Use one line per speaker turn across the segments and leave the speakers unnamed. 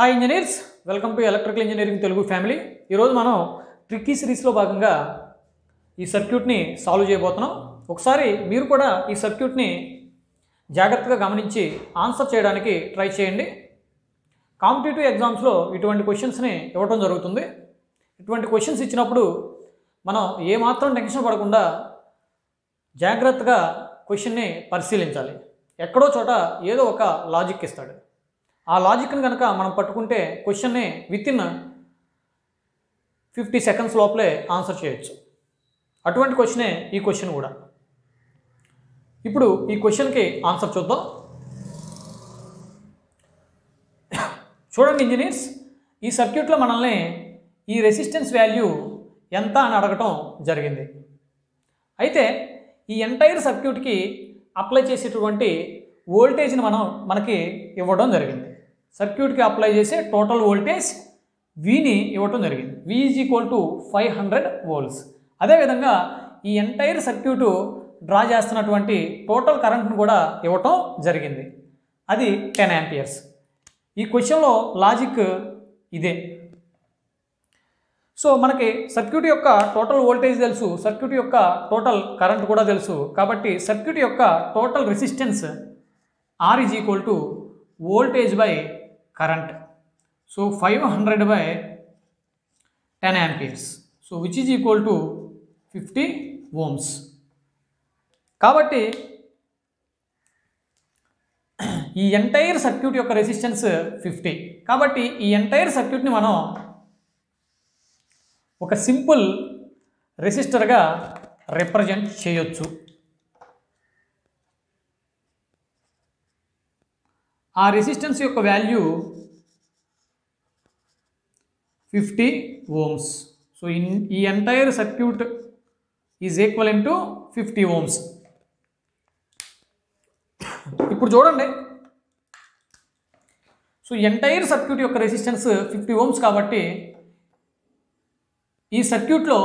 Hi engineers welcome to electrical engineering Telugu family ఈరోజు మనం tricky సిరీస్లో భాగంగా ఈ సర్క్యూట్ని సాల్వ్ చేయబోతున్నాం. ఒకసారి మీరు కూడా ఈ సర్క్యూట్ని జాగ్రత్తగా గమనించి ఆన్సర్ చేయడానికి ట్రై చేయండి. కాంపిటేటివ్ ఎగ్జామ్స్లో ఇటువంటి క్వశ్చన్స్ని ఇవ్వడం జరుగుతుంది. ఇటువంటి క్వశ్చన్స్ ఇచ్చినప్పుడు మనం ఏమాత్రం టెన్షన్ పడకుండా జాగ్రత్తగా క్వశ్చన్ని పరిశీలించాలి. ఎక్కడో చోట ఏదో ఒక లాజిక్ ఇస్తాడు. ఆ లాజిక్ని కనుక మనం పట్టుకుంటే క్వశ్చన్ని విత్ ఇన్ ఫిఫ్టీ సెకండ్స్ లోపలే ఆన్సర్ చేయొచ్చు. అటువంటి క్వశ్చనే ఈ క్వశ్చన్ కూడా. ఇప్పుడు ఈ క్వశ్చన్కి ఆన్సర్ చూద్దాం. చూడండి ఇంజనీర్స్ ఈ సర్క్యూట్లో మనల్ని ఈ రెసిస్టెన్స్ వాల్యూ ఎంత అని అడగటం జరిగింది. అయితే ఈ ఎంటైర్ సర్క్యూట్కి అప్లై చేసేటువంటి వోల్టేజ్ని మనం మనకి ఇవ్వడం జరిగింది. సర్క్యూట్కి అప్లై చేసే టోటల్ వోల్టేజ్ విని ఇవ్వటం జరిగింది. V is equal to five hundred volts అదేవిధంగా ఈ ఎంటైర్ సర్క్యూటు డ్రా చేస్తున్నటువంటి టోటల్ కరెంట్ను కూడా ఇవ్వటం జరిగింది. అది టెన్ యాంపియర్స్ ఈ క్వశ్చన్లో లాజిక్ ఇదే. సో మనకి సర్క్యూట్ యొక్క టోటల్ వోల్టేజ్ తెలుసు సర్క్యూట్ యొక్క టోటల్ కరెంట్ కూడా తెలుసు. కాబట్టి సర్క్యూట్ యొక్క total resistance R is equal to voltage by current. So five hundred by ten amperes so which is equal to fifty ohms కాబట్టి ఈ ఎంటైర్ సర్క్యూట్ యొక్క రెసిస్టెన్స్ ఫిఫ్టీ కాబట్టి ఈ ఎంటైర్ సర్క్యూట్ని మనం ఒక సింపుల్ రెసిస్టర్గా రిప్రజెంట్ చేయొచ్చు. ఆ రెసిస్టెన్స్ యొక్క value fifty ohms so in ఈ entire circuit is equal to fifty ohms ఇప్పుడు చూడండి. సో ఎంటైర్ సర్క్యూట్ యొక్క రెసిస్టెన్స్ ఫిఫ్టీ ఓమ్స్ కాబట్టి ఈ సర్క్యూట్లో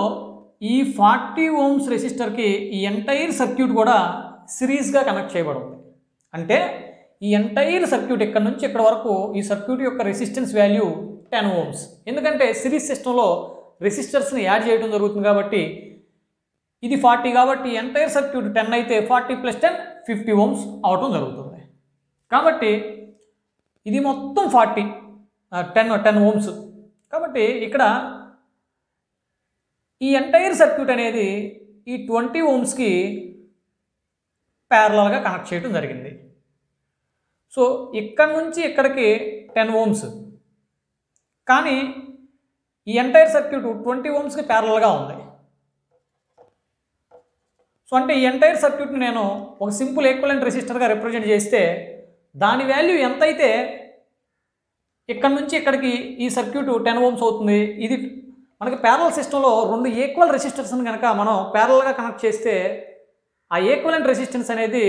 ఈ ఫార్టీ ఓమ్స్ రెసిస్టర్కి ఈ ఎంటైర్ సర్క్యూట్ కూడా సిరీస్గా కనెక్ట్ చేయబడింది అంటే ఈ ఎంటైర్ సర్క్యూట్ ఇక్కడ నుంచి ఇక్కడ వరకు ఈ సర్క్యూట్ యొక్క రెసిస్టెన్స్ వాల్యూ టెన్ ఓమ్స్ ఎందుకంటే సిరీస్ సిస్టంలో రెసిస్టర్స్ని యాడ్ చేయడం జరుగుతుంది కాబట్టి ఇది ఫార్టీ కాబట్టి ఎంటైర్ సర్క్యూట్ టెన్ అయితే forty plus ten fifty ohms అవటం జరుగుతుంది. కాబట్టి ఇది మొత్తం ఫార్టీ టెన్ టెన్ ఓమ్స్ కాబట్టి ఇక్కడ ఈ ఎంటైర్ సర్క్యూట్ అనేది ఈ ట్వంటీ ఓమ్స్కి ప్యారలల్గా కనెక్ట్ చేయడం జరిగింది. సో ఇక్కడ నుంచి ఇక్కడికి టెన్ ఓమ్స్ కానీ ఈ ఎంటైర్ సర్క్యూట్ ట్వంటీ ఓమ్స్కి ప్యారల్గా ఉంది. సో అంటే ఈ ఎంటైర్ సర్క్యూట్ని నేను ఒక సింపుల్ ఈక్వలెంట్ రెసిస్టర్గా రిప్రజెంట్ చేస్తే దాని వాల్యూ ఎంతైతే ఇక్కడ నుంచి ఇక్కడికి ఈ సర్క్యూట్ టెన్ ఓమ్స్ అవుతుంది ఇది మనకి ప్యారల్ సిస్టంలో రెండు ఈక్వల్ రెసిస్టర్స్ని కనుక మనం ప్యారల్గా కనెక్ట్ చేస్తే ఆ ఈక్వలెంట్ రెసిస్టెన్స్ అనేది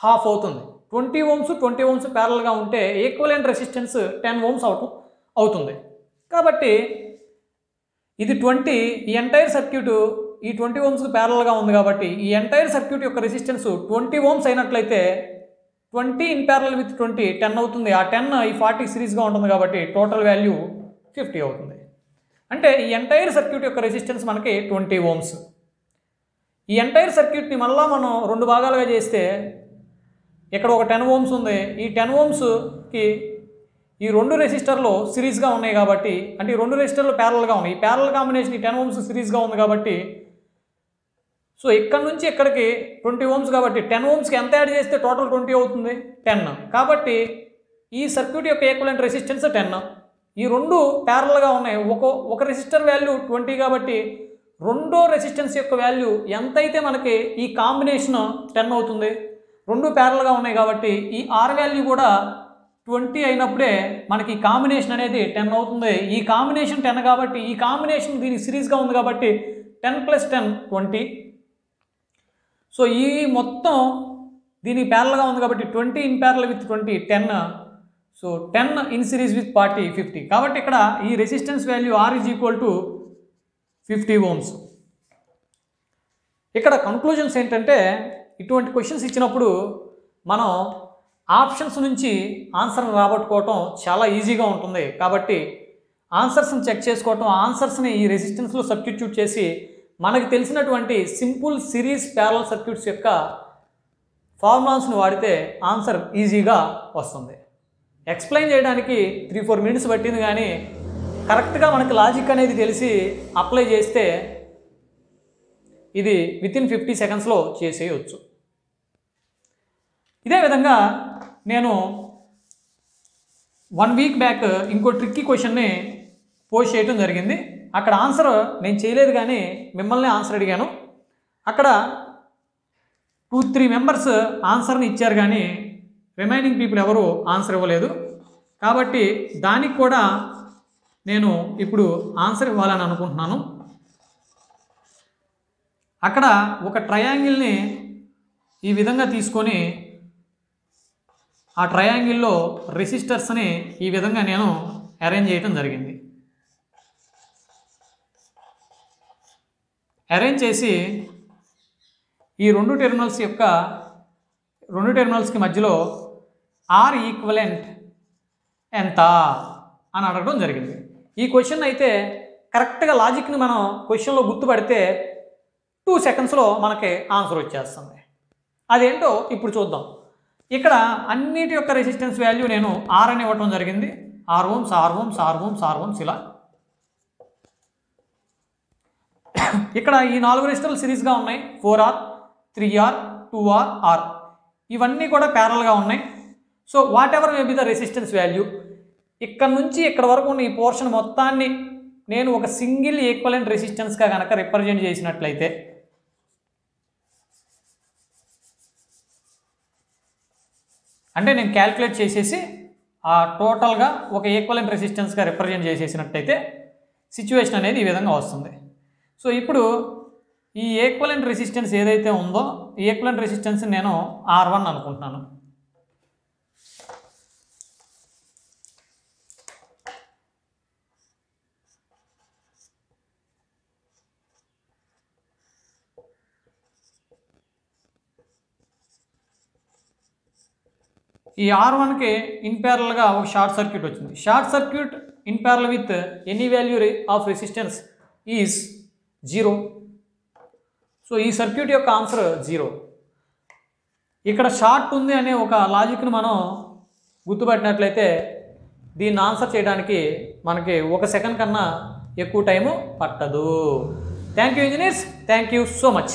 హాఫ్ అవుతుంది. ట్వంటీ ఓమ్స్ ట్వంటీ ఓమ్స్ ప్యారల్గా ఉంటే ఈక్వలెంట్ రెసిస్టెన్స్ టెన్ ఓమ్స్ అవటం అవుతుంది. కాబట్టి ఇది ట్వంటీ ఈ ఎంటైర్ సర్క్యూట్ ఈ ట్వంటీ ఓమ్స్కి ప్యారల్గా ఉంది కాబట్టి ఈ ఎంటైర్ సర్క్యూట్ యొక్క రెసిస్టెన్స్ ట్వంటీ ఓమ్స్ అయినట్లయితే twenty in parallel with twenty ten అవుతుంది. ఆ టెన్ ఈ ఫార్టీ సిరీస్గా ఉంటుంది కాబట్టి టోటల్ వాల్యూ ఫిఫ్టీ అవుతుంది. అంటే ఈ ఎంటైర్ సర్క్యూట్ యొక్క రెసిస్టెన్స్ మనకి ట్వంటీ ఓమ్స్. ఈ ఎంటైర్ సర్క్యూట్ని మళ్ళీ మనం రెండు భాగాలుగా చేస్తే ఇక్కడ ఒక టెన్ ఓమ్స్ ఉంది. ఈ టెన్ ఓమ్స్కి ఈ రెండు రెసిస్టర్లు సిరీస్గా ఉన్నాయి కాబట్టి అంటే ఈ రెండు రెసిస్టర్లు ప్యారల్గా ఉన్నాయి. ఈ ప్యారల్ కాంబినేషన్ ఈ టెన్ ఓమ్స్ సిరీస్గా ఉంది కాబట్టి సో ఇక్కడ నుంచి ఇక్కడికి ట్వంటీ ఓమ్స్ కాబట్టి టెన్ ఓమ్స్కి ఎంత యాడ్ చేస్తే టోటల్ ట్వంటీ అవుతుంది? టెన్. కాబట్టి ఈ సర్క్యూట్ యొక్క ఈక్వలెంట్ రెసిస్టెన్స్ టెన్. ఈ రెండు ప్యారల్గా ఉన్నాయి. ఒక ఒక రెసిస్టర్ వాల్యూ ట్వంటీ కాబట్టి రెండో రెసిస్టెన్స్ యొక్క వాల్యూ ఎంతైతే మనకి ఈ కాంబినేషన్ టెన్ అవుతుంది? రెండు ప్యారల్గా ఉన్నాయి కాబట్టి ఈ ఆర్ వాల్యూ కూడా ట్వంటీ అయినప్పుడే మనకి ఈ కాంబినేషన్ అనేది టెన్ అవుతుంది. ఈ కాంబినేషన్ టెన్ కాబట్టి ఈ కాంబినేషన్ దీనికి సిరీస్గా ఉంది కాబట్టి ten plus ten twenty so ఈ మొత్తం దీనికి ప్యారల్గా ఉంది కాబట్టి twenty in parallel with twenty ten so ten in series with forty fifty కాబట్టి ఇక్కడ ఈ resistance value R is equal to fifty ohms ఇక్కడ కంక్లూజన్స్ ఏంటంటే ఇటువంటి క్వశ్చన్స్ ఇచ్చినప్పుడు మనం ఆప్షన్స్ నుంచి ఆన్సర్ని రాబట్టుకోవటం చాలా ఈజీగా ఉంటుంది. కాబట్టి ఆన్సర్స్ని చెక్ చేసుకోవటం ఆన్సర్స్ని ఈ రెసిస్టెన్స్లో సబ్స్టిట్యూట్ చేసి మనకు తెలిసినటువంటి సింపుల్ సిరీస్ ప్యారల్ సర్క్యూట్స్ యొక్క ఫార్ములాస్ని వాడితే ఆన్సర్ ఈజీగా వస్తుంది. ఎక్స్ప్లెయిన్ చేయడానికి త్రీ ఫోర్ మినిట్స్ పట్టింది కానీ కరెక్ట్గా మనకి లాజిక్ అనేది తెలిసి అప్లై చేస్తే ఇది వితిన్ ఫిఫ్టీ సెకండ్స్లో చేసేయచ్చు. ఇదే విధంగా నేను వన్ వీక్ బ్యాక్ ఇంకో ట్రిక్కీ క్వశ్చన్ని పోస్ట్ చేయడం జరిగింది. అక్కడ ఆన్సర్ నేను చేయలేదు కానీ మిమ్మల్ని ఆన్సర్ అడిగాను. అక్కడ టూ త్రీ మెంబర్స్ ఆన్సర్ని ఇచ్చారు కానీ రిమైనింగ్ పీపుల్ ఎవరు ఆన్సర్ ఇవ్వలేదు. కాబట్టి దానికి కూడా నేను ఇప్పుడు ఆన్సర్ ఇవ్వాలని అనుకుంటున్నాను. అక్కడ ఒక ట్రయాంగిల్ని ఈ విధంగా తీసుకొని ఆ ట్రయాంగిల్లో రెసిస్టర్స్ని ఈ విధంగా నేను అరేంజ్ చేయడం జరిగింది. అరేంజ్ చేసి ఈ రెండు టెర్మినల్స్ యొక్క రెండు టెర్మినల్స్కి మధ్యలో ఆర్ ఈక్వలెంట్ ఎంత అని అడగడం జరిగింది. ఈ క్వశ్చన్ అయితే కరెక్ట్గా లాజిక్ని మనం క్వశ్చన్లో గుర్తుపడితే టూ సెకండ్స్లో మనకి ఆన్సర్ వచ్చేస్తుంది. అదేంటో ఇప్పుడు చూద్దాం. ఇక్కడ అన్నిటి యొక్క రెసిస్టెన్స్ వాల్యూ నేను ఆర్ అని ఇవ్వటం జరిగింది. R ohms R ohms R ohms R ohms ఇలా. ఇక్కడ ఈ నాలుగు రెసిస్టర్లు సిరీస్గా ఉన్నాయి. Four R three R two R R ఇవన్నీ కూడా ప్యారల్గా ఉన్నాయి. So whatever may be the resistance value ఇక్కడ నుంచి ఇక్కడ వరకు ఉన్న ఈ పోర్షన్ మొత్తాన్ని నేను ఒక సింగిల్ ఈక్వలెంట్ రెసిస్టెన్స్గా కనుక రిప్రజెంట్ చేసినట్లయితే అంటే నేను క్యాల్కులేట్ చేసేసి ఆ టోటల్గా ఒక ఈక్వలెంట్ రెసిస్టెన్స్గా రిప్రజెంట్ చేసేసినట్టయితే సిచ్యువేషన్ అనేది ఈ విధంగా వస్తుంది. సో ఇప్పుడు ఈ ఈక్వలెంట్ రెసిస్టెన్స్ ఏదైతే ఉందో ఈ ఈక్వలెంట్ రెసిస్టెన్స్ నేను ఆర్ వన్ అనుకుంటున్నాను. ఈ ఆర్ వన్కి ఇన్ ప్యారల్గా ఒక షార్ట్ సర్క్యూట్ వచ్చింది. Short circuit in parallel with any value of resistance is zero so ఈ సర్క్యూట్ యొక్క ఆన్సర్ జీరో ఇక్కడ షార్ట్ ఉంది అనే ఒక లాజిక్ను మనం గుర్తుపట్టినట్లయితే దీన్ని ఆన్సర్ చేయడానికి మనకి ఒక సెకండ్ కన్నా ఎక్కువ టైము పట్టదు. Thank you engineers thank you so much